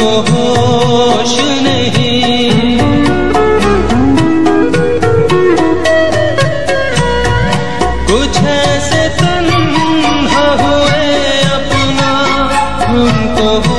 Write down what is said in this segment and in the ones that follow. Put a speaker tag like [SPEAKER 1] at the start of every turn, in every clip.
[SPEAKER 1] को होश नहीं। कुछ ऐसे तन्हा हुए अपना होश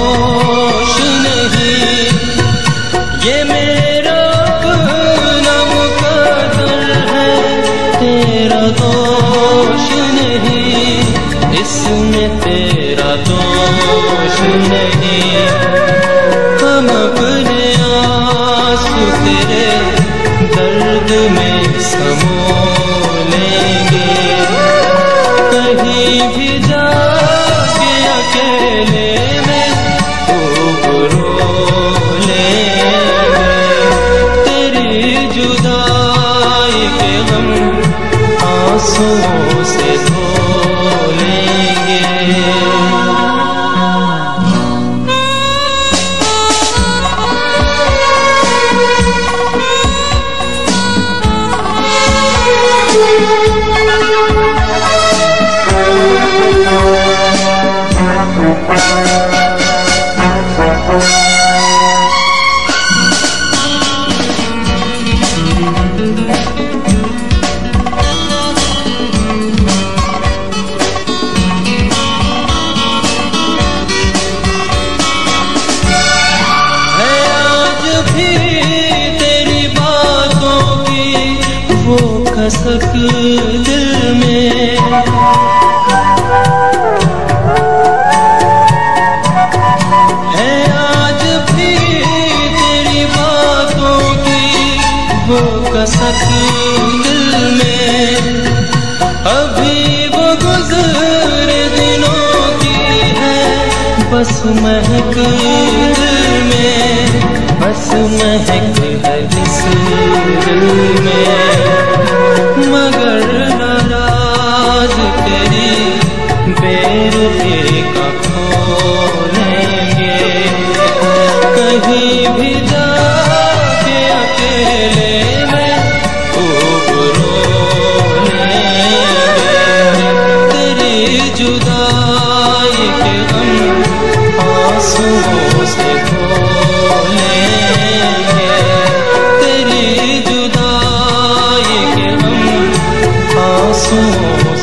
[SPEAKER 1] कहीं भी जाके अकेले में खूब रो ले तेरी जुदाई के हम आंसुओं से खसक दिल में। है आज भी तेरी बातों की वो कसक दिल में। अभी वो गुजर दिनों की है बस महक दिल में। बस महक है इस में मगर नाराज़ तेरी बेर तेरे कहीं भी जाके अकेले में खूब रोलेंगे तेरी जुदाई के हम आंसुओं से 告诉我。